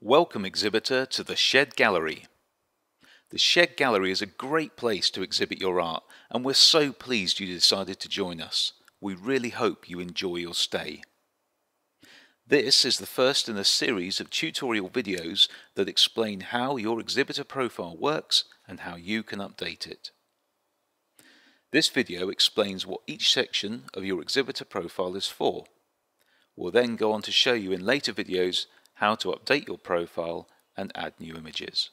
Welcome exhibitor to the Shed Gallery. The Shed Gallery is a great place to exhibit your art and we're so pleased you decided to join us. We really hope you enjoy your stay. This is the first in a series of tutorial videos that explain how your exhibitor profile works and how you can update it. This video explains what each section of your exhibitor profile is for. We'll then go on to show you in later videos how to update your profile and add new images.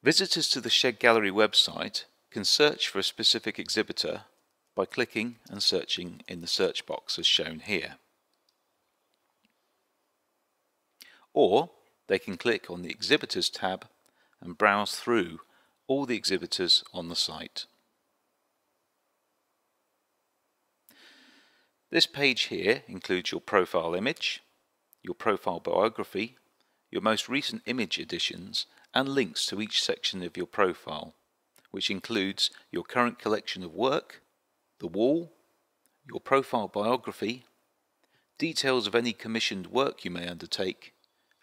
Visitors to the Shed Gallery website can search for a specific exhibitor by clicking and searching in the search box as shown here. Or they can click on the Exhibitors tab and browse through all the exhibitors on the site. This page here includes your profile image, your profile biography, your most recent image additions and links to each section of your profile, which includes your current collection of work, the wall, your profile biography, details of any commissioned work you may undertake,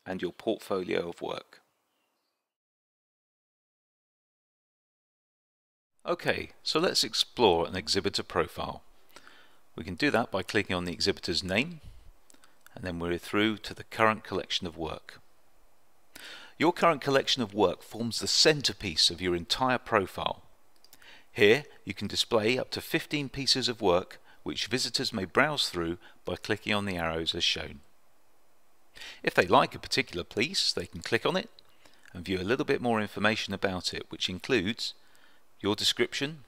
and your portfolio of work. Okay, so let's explore an exhibitor profile. We can do that by clicking on the exhibitor's name, and then we're through to the current collection of work. Your current collection of work forms the centerpiece of your entire profile. Here you can display up to 15 pieces of work which visitors may browse through by clicking on the arrows as shown. If they like a particular piece, they can click on it and view a little bit more information about it, which includes your description,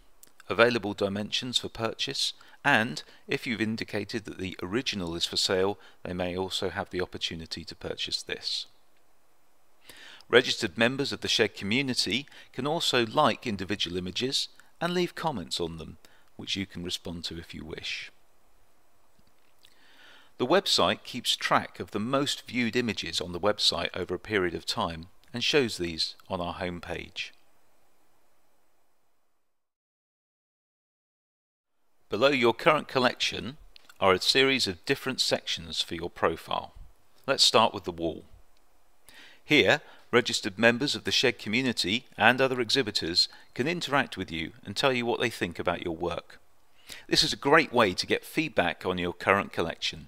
available dimensions for purchase, and if you've indicated that the original is for sale, they may also have the opportunity to purchase this. Registered members of the Shed community can also like individual images and leave comments on them, which you can respond to if you wish. The website keeps track of the most viewed images on the website over a period of time and shows these on our home Below your current collection are a series of different sections for your profile. Let's start with the wall. Here Registered members of the Shed community and other exhibitors can interact with you and tell you what they think about your work. This is a great way to get feedback on your current collection.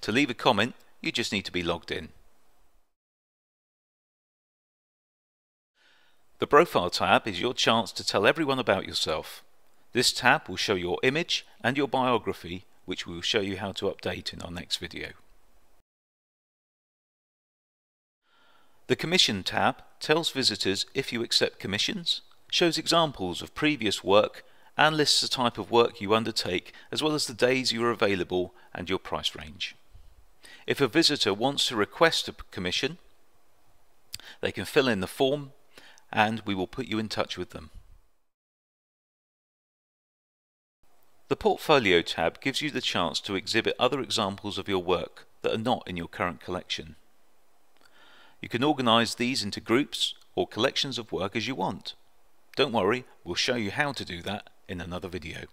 To leave a comment, you just need to be logged in. The Profile tab is your chance to tell everyone about yourself. This tab will show your image and your biography, which we will show you how to update in our next video. The Commission tab tells visitors if you accept commissions, shows examples of previous work and lists the type of work you undertake as well as the days you are available and your price range. If a visitor wants to request a commission, they can fill in the form and we will put you in touch with them. Portfolio tab gives you the chance to exhibit other examples of your work that are not in your current collection. You can organize these into groups or collections of work as you want. Don't worry, we'll show you how to do that in another video.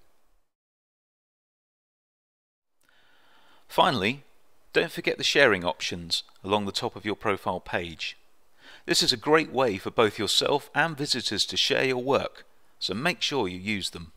Finally, don't forget the sharing options along the top of your profile page. This is a great way for both yourself and visitors to share your work, so make sure you use them.